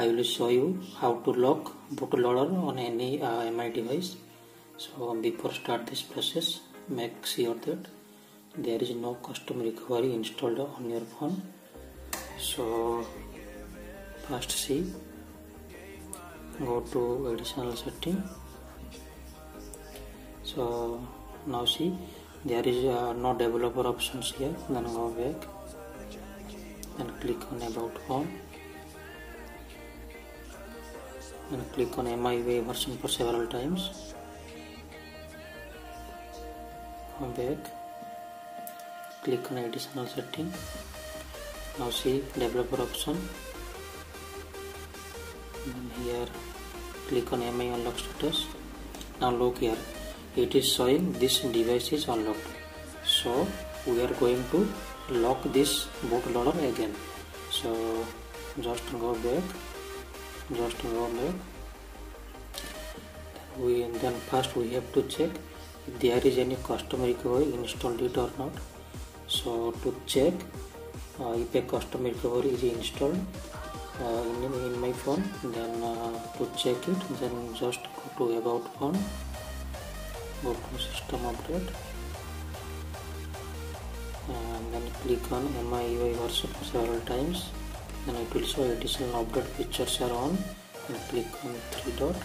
I will show you how to lock bootloader on any uh, MI device. So before start this process, make sure that there is no custom recovery installed on your phone. So first see, go to additional setting. So now see, there is uh, no developer options here. Then go back and click on about phone and click on MIUI version for several times. Come back, click on additional setting. Now see developer option. And here click on MI unlock status. Now look here, it is showing this device is unlocked. So we are going to lock this bootloader again. So just go back just go back we then first we have to check if there is any custom recovery installed it or not. So to check uh, if a custom recovery is installed uh, in, in my phone then uh, to check it then just go to about phone go to system update and then click on MIUI version several times then it will show additional update features are on. And click on three dot.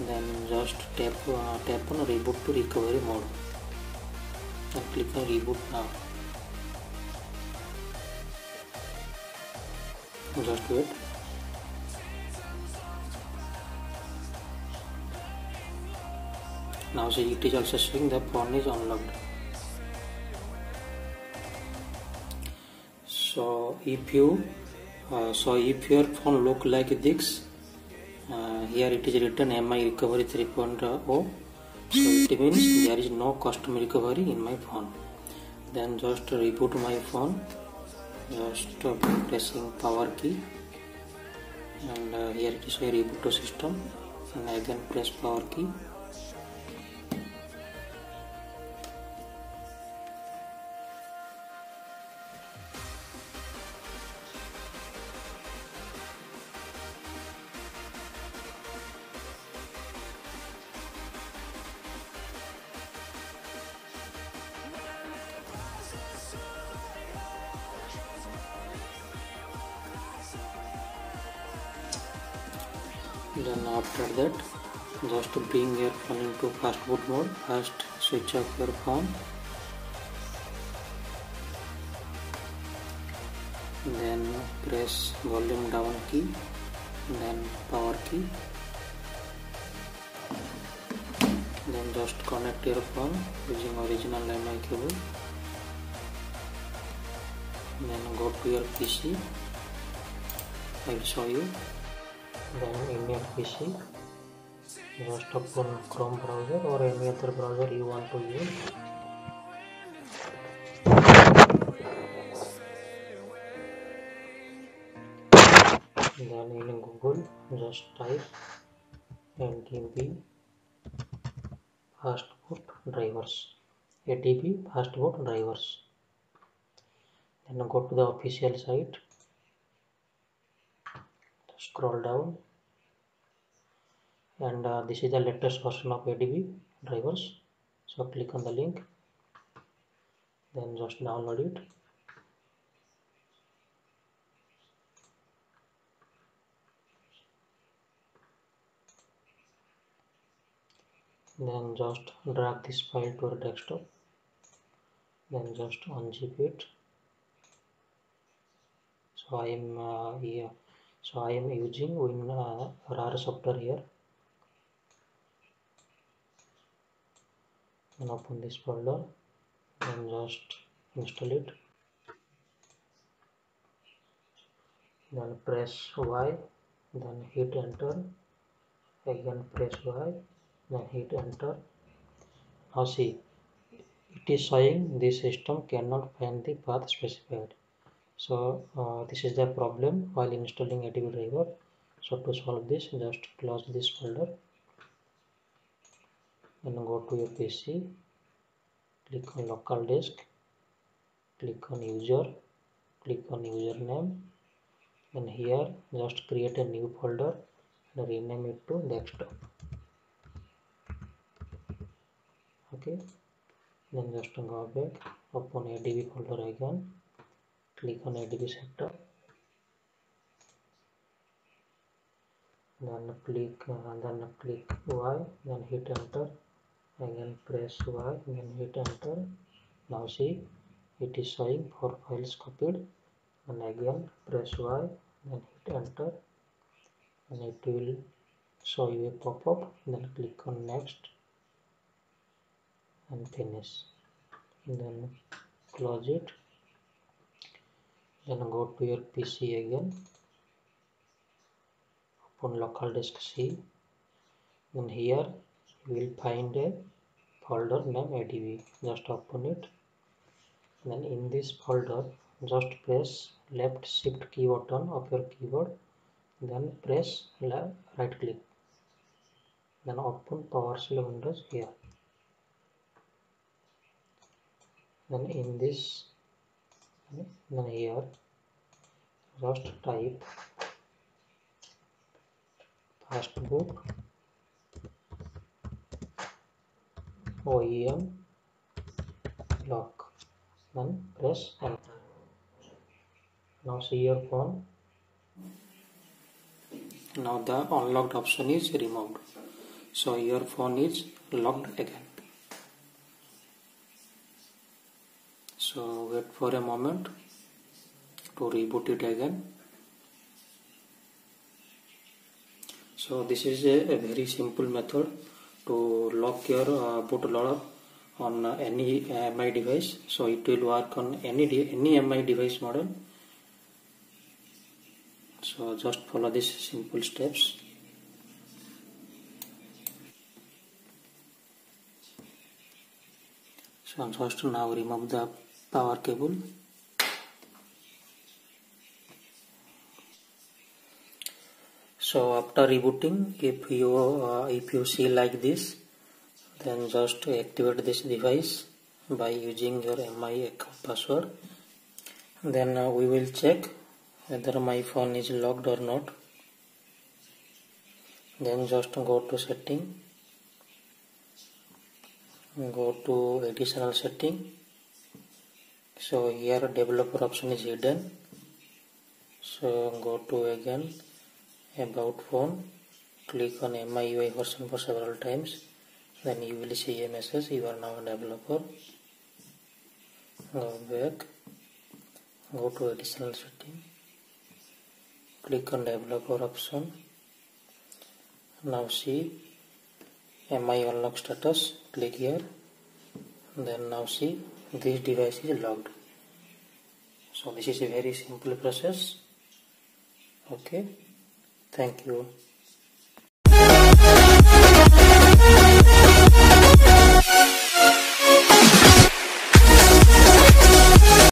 Then just tap uh, tap on reboot to recovery mode. And click on reboot now. Just wait now see it is also showing the phone is unlocked so if you uh, so if your phone look like this uh, here it is written mi recovery 3.0 so it means there is no custom recovery in my phone. Then just reboot my phone. Just pressing power key. And uh, here it is a reboot system. And again press power key then after that just bring your phone into fast boot mode. First switch off your phone. Then press volume down key then power key. Then just connect your phone using original MI cable. Then go to your PC I will show you then in your PC just open Chrome browser or any other browser you want to use. Then in Google just type ADB fastboot drivers. ADB fastboot drivers. Then go to the official site. Scroll down and uh, this is the latest version of ADB drivers. So click on the link. Then just download it. Then just drag this file to your desktop. Then just unzip it. So I am uh, here. So I am using Win uh, software here and open this folder and just install it. Then press Y then hit enter. Again press Y then hit enter. Now see it is showing this system cannot find the path specified. So uh, this is the problem while installing ADB driver. So to solve this just close this folder and go to your PC click on local disk click on user click on username then here just create a new folder and rename it to desktop okay then just go back open adb folder again click on adb setup then click uh, then click y then hit enter again press y then hit enter. Now see it is showing four files copied. And again press y then hit enter. And it will show you a pop-up. Then click on next. And finish. And then close it. Then go to your pc again. Open local disk c. Then here will find a folder name adb just open it. Then in this folder just press left shift key button of your keyboard. Then press left, right click. Then open PowerShell windows here. Then in this then here just type fastboot OEM lock. Then press enter. Now see your phone. Now the unlocked option is removed. So your phone is locked again. So wait for a moment to reboot it again. So this is a, a very simple method to lock your uh, bootloader on uh, any MI device. So it will work on any any MI device model. So just follow these simple steps. So I'm just now remove the power cable so after rebooting if you uh, if you see like this then just activate this device by using your mi account password. Then uh, we will check whether my phone is locked or not. Then just go to setting. Go to additional setting. So here developer option is hidden. So go to again about phone click on MIUI version for several times. Then you will see a message you are now a developer. Go back. Go to additional setting. Click on developer option. Now see MI unlock status. Click here. Then now see this device is locked so this is a very simple process. Okay thank you